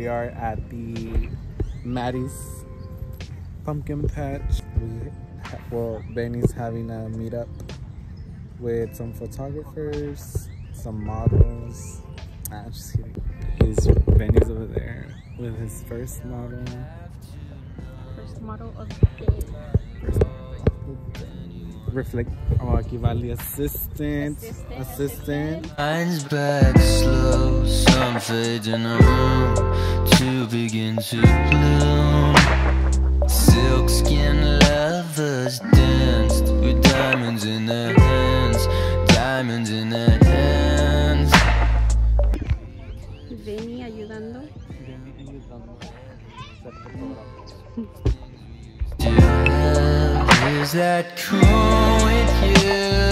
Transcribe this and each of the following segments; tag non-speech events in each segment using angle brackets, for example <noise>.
we are at the Maddie's pumpkin patch. We ha- well, Benny's having a meetup with some photographers, some models. Ah, just kidding. His Benny's over there with his first model. First model of the day. First model. Reflect. Oh, aquí va the assistant. Assistant, Assistant. Lines back slow, some fade in a room to begin to bloom. Silk skin lovers danced with diamonds in their hands, diamonds in their hands. Benny ayudando. Do you have, is that cool with you?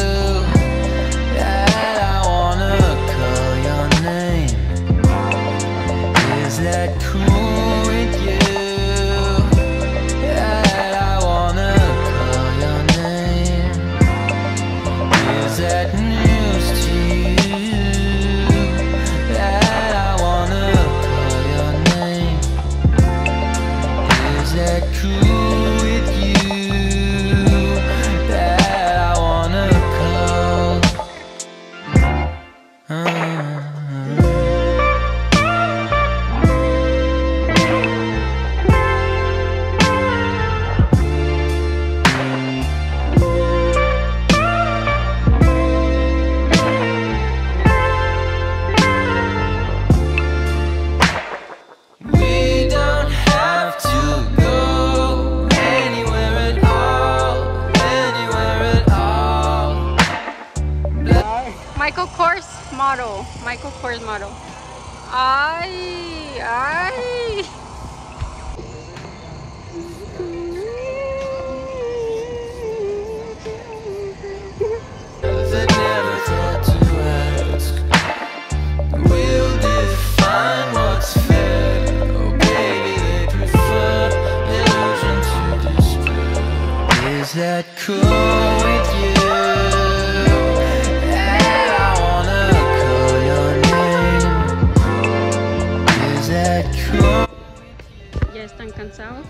Michael Kors model. Michael Kors model. Ay, ay. That never Ya están cansados.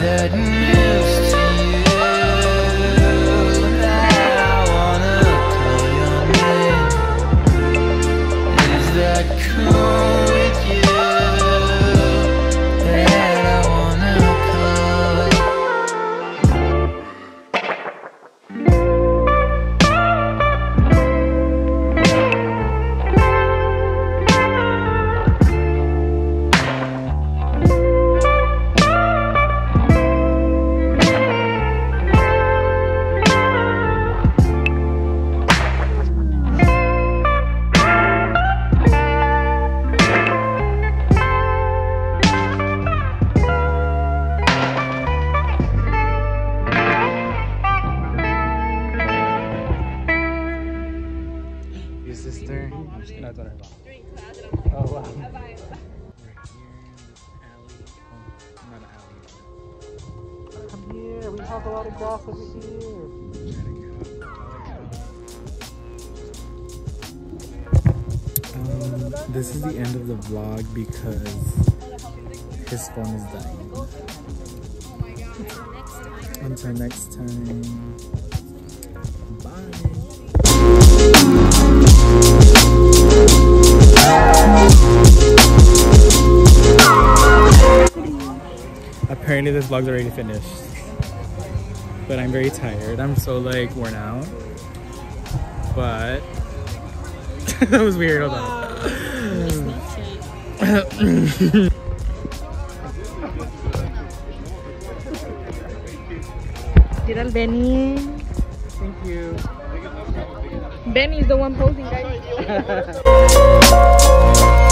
That news Oh, wow. We're here in alley. Oh, not an alley. Come here. We have a lot of grass over here. This is the end of the vlog because his phone is dying. Until next time. Bye. This vlog's already finished. But I'm very tired. I'm so like worn out. But <laughs> that was weird. Hold on. Al Benny. Thank you. Benny's the one posing, guys. <laughs>